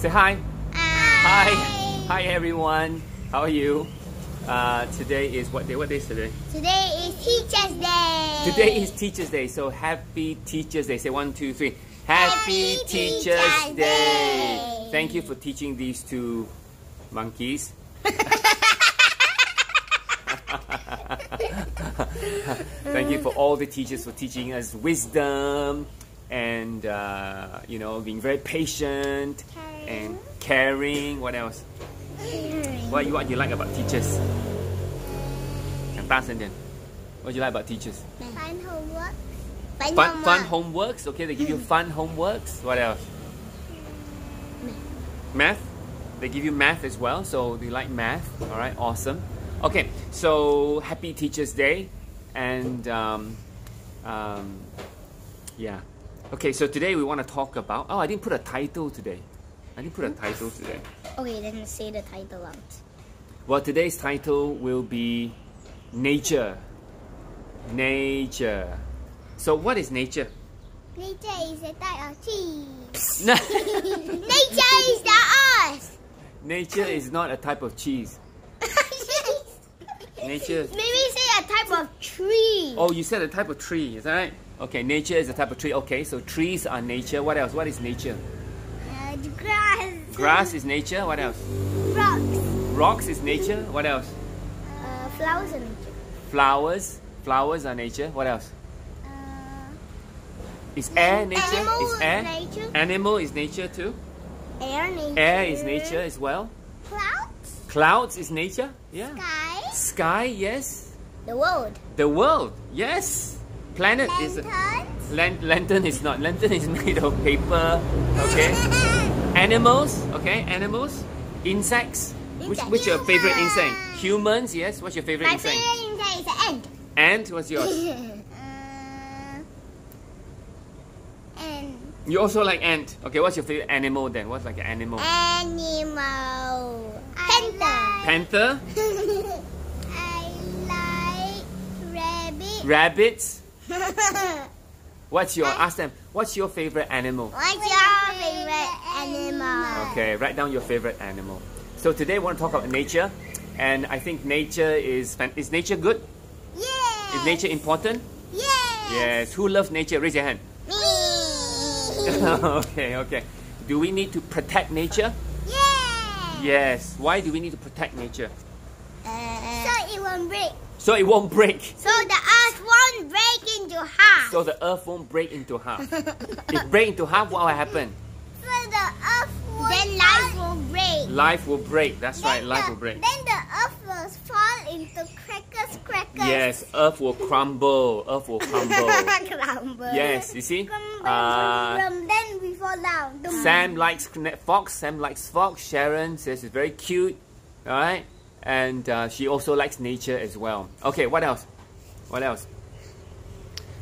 Say hi. Hi. Hi everyone. How are you? Uh, today is what day? What day is today? Today is Teacher's Day. Today is Teacher's Day. So happy Teacher's Day. Say one, two, three. Happy, Happy Teacher's, Teacher's Day. Day. Thank you for teaching these two monkeys. Thank you for all the teachers for teaching us wisdom and uh, you know being very patient and caring. What else? What you what you like about teachers? 讲大声点. What do you like about teachers? Fun homework. Fun, Fun, fun homework. homeworks. Okay, they give you fun homeworks. What else? Math. They give you math as well. So do you like math? All right, awesome. Okay, so happy Teachers Day, and um, um, yeah. Okay, so today we want to talk about. Oh, I didn't put a title today. I didn't put a title today. Okay, then say the title out. Well, today's title will be nature. Nature. So, what is nature? Nature is a type of cheese. Nature is the earth. nature is not a type of cheese. Nature. Maybe say a type of tree. Oh, you said a type of tree, is that right? Okay, nature is a type of tree. Okay, so trees are nature. What else? What is nature? Grass. Is nature. What else? Rocks. Rocks is nature. What else? Uh, flowers are nature. Flowers. Flowers are nature. What else? Uh, Is air nature? Animal is is air? nature. Animal is nature too. air nature. Air is nature as well. Clouds. Clouds is nature. Yeah. Sky. Sky, yes. The world. The world, yes. Planet is Lanterns. lan- lantern is not. Lantern is made of paper. Okay. Animals, okay. Animals, insects. Which Insect. which your favorite insect? Humans, yes. What's your favorite My insect? favorite insect is an ant. Ant. What's yours? uh, and You also like ant. Okay. What's your favorite animal then? What's like an animal? animal. Panther. Panther, I like rabbit. rabbits. What's your ask them? What's your favorite animal? What's your favorite animal? Okay, write down your favorite animal. So today we want to talk about nature, and I think nature is is nature good? Yeah. Is nature important? Yeah. Yes. Who loves nature? Raise your hand. Me. okay, okay. Do we need to protect nature? yeah. Yes. Why do we need to protect nature? Uh, so it won't break. So it won't break. So the earth won't break into half. So the earth won't break into half. if break into half, what will happen? So the earth will then life will break. Life will break. That's right. Then Life the- will break. Then the earth will fall into crackers, crackers. Yes. Earth will crumble. Earth will crumble. Crumble. yes. You see. Crumble, Uh, crumble, then we fall down. Sam likes kn- fox. Sam likes fox. Sharon says it's very cute. All right, and uh, she also likes nature as well. Okay, what else? What else?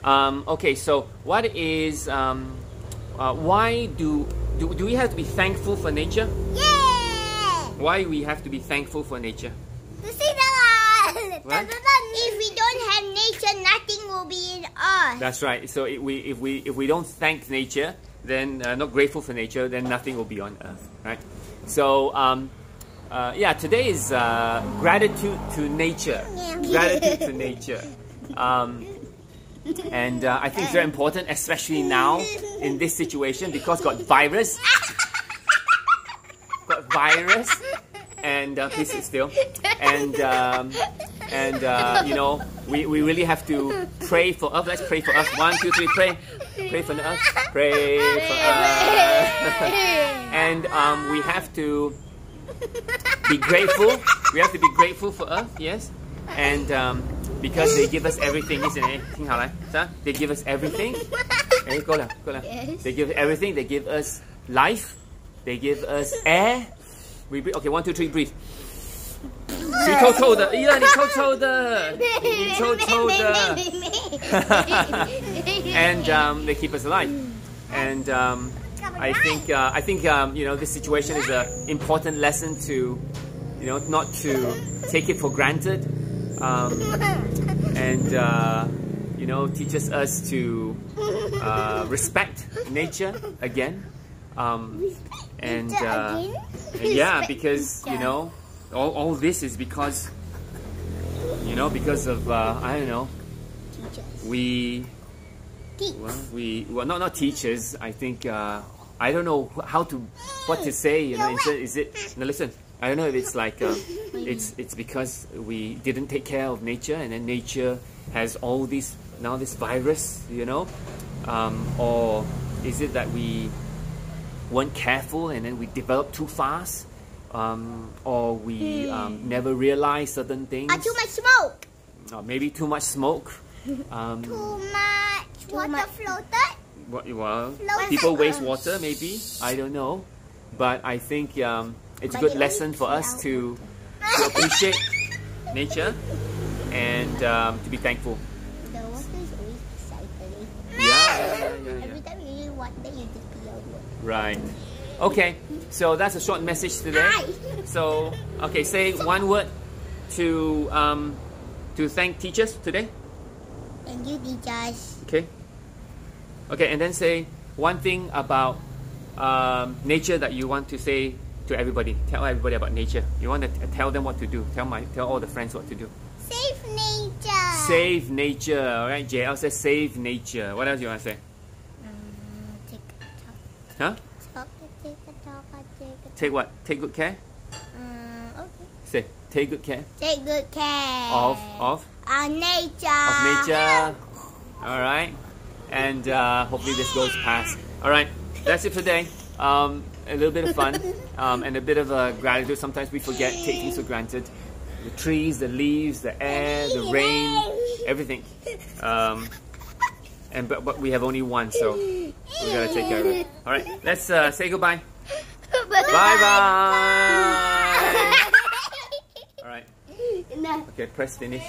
Um, okay, so what is um, uh, why do, do do we have to be thankful for nature? Yeah. Why we have to be thankful for nature? To see the light. If we don't have nature, nothing will be in us. That's right. So if we if we if we don't thank nature, then uh, not grateful for nature, then nothing will be on earth, right? So um, uh, yeah, today is uh, gratitude to nature. Yeah. Gratitude to nature. Um, and uh, I think it's very important, especially now in this situation, because got virus, got virus, and uh, please sit still, and um, and uh, you know we, we really have to pray for us. Let's pray for us. One, two, three, pray, pray for us, pray for us, and um, we have to be grateful. We have to be grateful for us, yes, and um, because they give us everything, isn't it? 听好来，是啊 They give us everything. 哎，够了，够了。 Yes. They give everything. They give us life. They give us air. We breathe. Okay, one, two, three, breathe. 你臭臭的，哎呀，你臭臭的，你臭臭的。and um, they keep us alive. And um, I think uh, I think um, you know this situation is an important lesson to you know not to take it for granted, um, and uh, you know teaches us to uh, respect nature again. Um, and uh, yeah, because you know, all, all this is because you know because of uh, I don't know Teachers. we well, we well not not teachers. I think uh, I don't know how to what to say. You know, is it is it? No, listen. I don't know if it's like uh, it's it's because we didn't take care of nature, and then nature has all these now this virus. You know, um, or is it that we weren't careful and then we developed too fast, um, or we um, never realized certain things? Ah, too much smoke. Or maybe too much smoke. Um, Too much water much. floated. What, well, Float people waste water, maybe. I don't know. But I think um, it's a good lesson for us to, to appreciate nature and um, to be thankful. The water is always recycling. Yeah, yeah, yeah, Every time you use water, you just pee out. Right. Okay, so that's a short message today. Hi. So, okay, say one word to um, to thank teachers today. Thank you teachers. Okay. Okay, and then say one thing about um, nature that you want to say to everybody. Tell everybody about nature. You want to tell them what to do. Tell my tell all the friends what to do. Save nature. Save nature. All right, JL says save nature. What else you want to say? Um, take a talk. Huh? Talk, take a talk, take a Take what? Take good care. Um, okay. Say take good care Take good care of of our nature. of nature. All right, and uh, hopefully this goes past. All right, that's it for today. Um, a little bit of fun um, and a bit of uh, gratitude. Sometimes we forget, take things for granted. The trees, the leaves, the air, the rain, everything. Um, and but, but we have only one, so we gotta take care of it. All right, let's uh, say goodbye. Bye bye. All right. Okay, press finish.